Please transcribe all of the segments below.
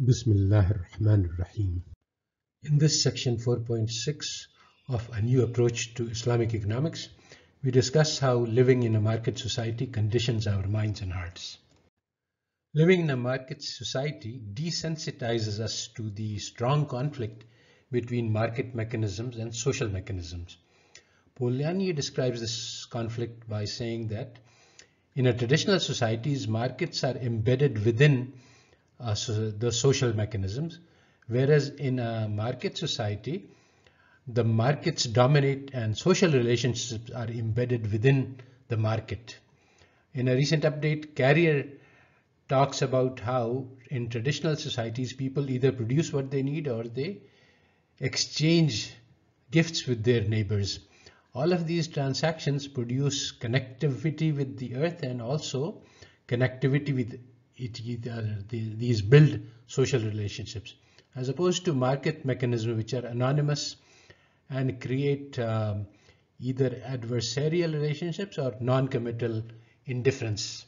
In this section 4.6 of a new approach to Islamic economics, we discuss how living in a market society conditions our minds and hearts. Living in a market society desensitizes us to the strong conflict between market mechanisms and social mechanisms. Polanyi describes this conflict by saying that in a traditional societies, markets are embedded within uh, so the social mechanisms, whereas in a market society, the markets dominate and social relationships are embedded within the market. In a recent update, Carrier talks about how in traditional societies, people either produce what they need or they exchange gifts with their neighbors. All of these transactions produce connectivity with the earth and also connectivity with it, uh, these build social relationships as opposed to market mechanisms which are anonymous and create um, either adversarial relationships or non-committal indifference.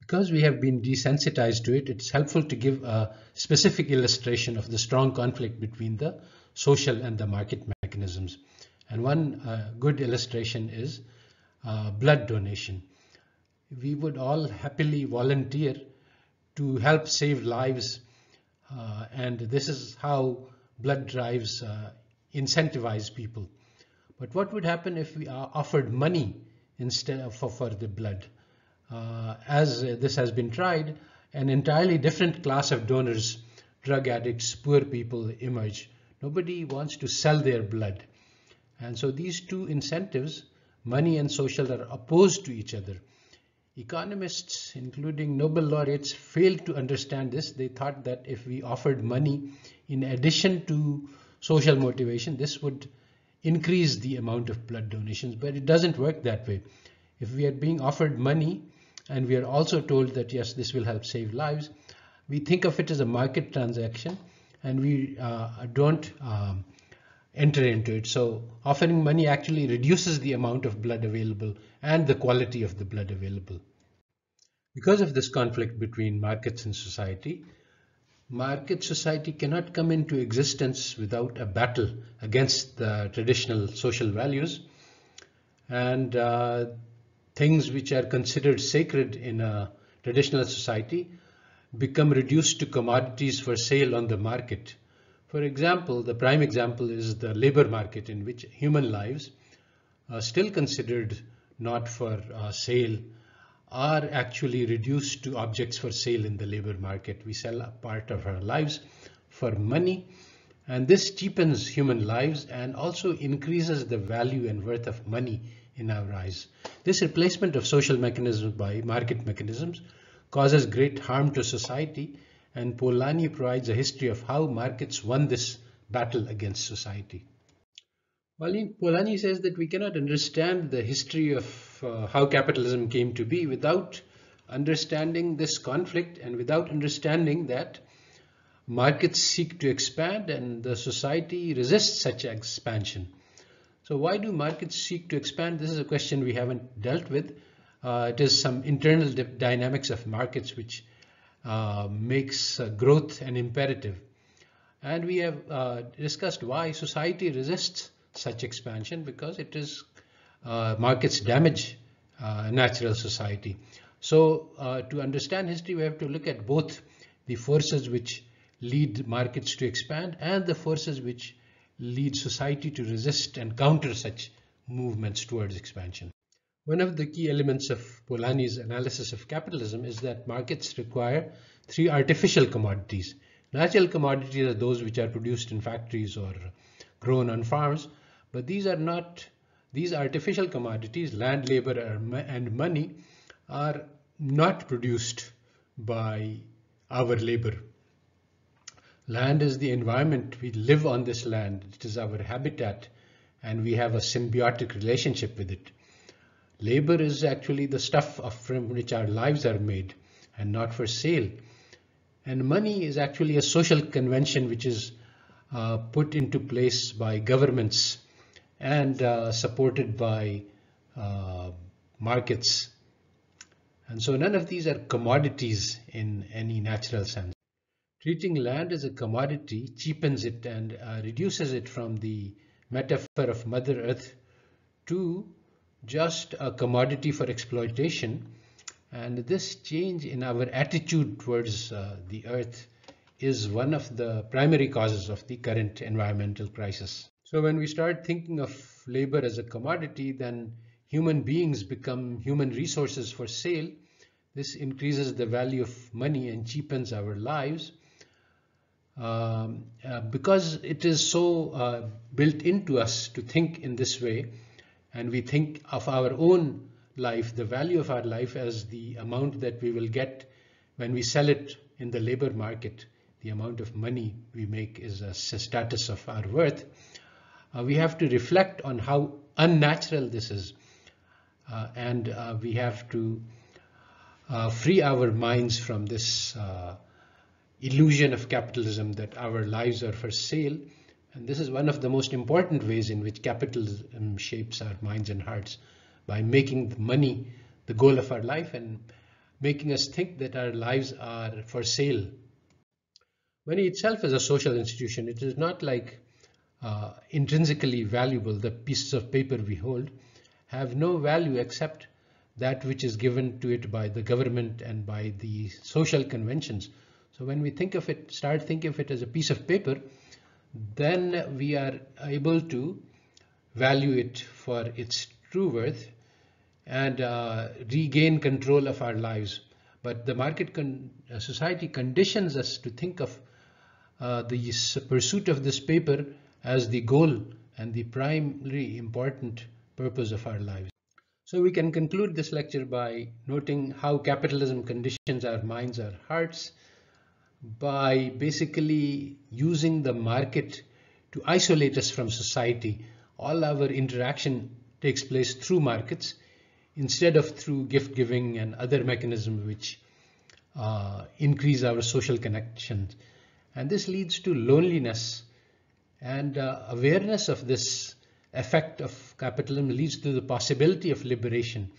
Because we have been desensitized to it, it's helpful to give a specific illustration of the strong conflict between the social and the market mechanisms. And one uh, good illustration is uh, blood donation. We would all happily volunteer to help save lives. Uh, and this is how blood drives uh, incentivize people. But what would happen if we are offered money instead of for, the blood? Uh, as this has been tried, an entirely different class of donors, drug addicts, poor people emerge. Nobody wants to sell their blood. And so these two incentives, money and social, are opposed to each other. Economists, including Nobel laureates, failed to understand this. They thought that if we offered money in addition to social motivation, this would increase the amount of blood donations, but it doesn't work that way. If we are being offered money and we are also told that yes, this will help save lives, we think of it as a market transaction and we uh, don't um, enter into it. So offering money actually reduces the amount of blood available and the quality of the blood available. Because of this conflict between markets and society, market society cannot come into existence without a battle against the traditional social values and uh, things which are considered sacred in a traditional society become reduced to commodities for sale on the market. For example, the prime example is the labor market in which human lives are still considered not for uh, sale are actually reduced to objects for sale in the labor market. We sell a part of our lives for money and this cheapens human lives and also increases the value and worth of money in our eyes. This replacement of social mechanisms by market mechanisms causes great harm to society and Polanyi provides a history of how markets won this battle against society. Polanyi says that we cannot understand the history of uh, how capitalism came to be without understanding this conflict and without understanding that markets seek to expand and the society resists such expansion. So why do markets seek to expand? This is a question we haven't dealt with. Uh, it is some internal dynamics of markets which uh, makes uh, growth an imperative. And we have uh, discussed why society resists such expansion because it is Uh, markets damage uh, natural society. So uh, to understand history, we have to look at both the forces which lead markets to expand and the forces which lead society to resist and counter such movements towards expansion. One of the key elements of Polanyi's analysis of capitalism is that markets require three artificial commodities. Natural commodities are those which are produced in factories or grown on farms, but these are not, these artificial commodities, land, labor, and money, are not produced by our labor. Land is the environment. We live on this land. It is our habitat, and we have a symbiotic relationship with it. Labor is actually the stuff from which our lives are made and not for sale. And money is actually a social convention which is uh, put into place by governments and uh, supported by uh, markets. And so none of these are commodities in any natural sense. treating land as a commodity cheapens it and uh, reduces it from the metaphor of Mother Earth to just a commodity for exploitation. And this change in our attitude towards uh, the earth is one of the primary causes of the current environmental crisis. So when we start thinking of labor as a commodity, then human beings become human resources for sale. This increases the value of money and cheapens our lives. Um, uh, because it is so uh, built into us to think in this way, and we think of our own life, the value of our life as the amount that we will get when we sell it in the labor market, the amount of money we make is a status of our worth. Uh, we have to reflect on how unnatural this is. Uh, and uh, we have to uh, free our minds from this illusion of capitalism that our lives are for sale. And this is one of the most important ways in which capitalism shapes our minds and hearts by making money the goal of our life and making us think that our lives are for sale. Money itself is a social institution. It is not like uh, intrinsically valuable, the pieces of paper we hold have no value except that which is given to it by the government and by the social conventions so when we think of it, start thinking of it as a piece of paper, then we are able to value it for its true worth and uh, regain control of our lives. But the market con uh, society conditions us to think of uh, the pursuit of this paper as the goal and the primary important purpose of our lives. So we can conclude this lecture by noting how capitalism conditions our minds, our hearts, by basically using the market to isolate us from society. All our interaction takes place through markets instead of through gift giving and other mechanisms which uh, increase our social connections. And this leads to loneliness and uh, awareness of this effect of capitalism leads to the possibility of liberation.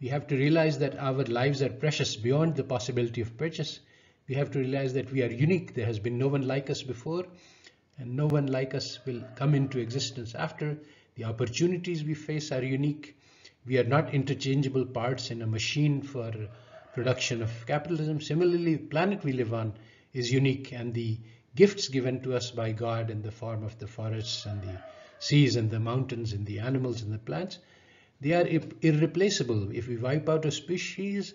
We have to realize that our lives are precious beyond the possibility of purchase we have to realize that we are unique. There has been no one like us before, and no one like us will come into existence after. The opportunities we face are unique. We are not interchangeable parts in a machine for production of capitalism. Similarly, the planet we live on is unique, and the gifts given to us by God in the form of the forests and the seas and the mountains and the animals and the plants, they are irreplaceable. If we wipe out a species,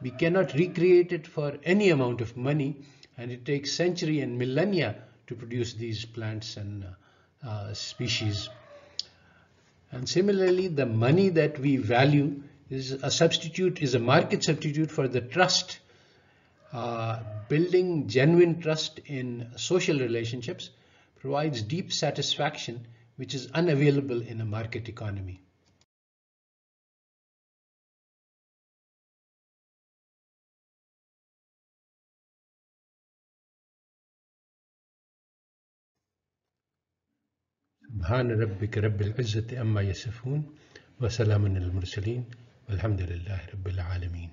we cannot recreate it for any amount of money and it takes century and millennia to produce these plants and uh, uh, species. And similarly, the money that we value is a substitute, is a market substitute for the trust. Uh, building genuine trust in social relationships provides deep satisfaction, which is unavailable in a market economy. سبحان ربك رب العزة أما يصفون وسلام على المرسلين والحمد لله رب العالمين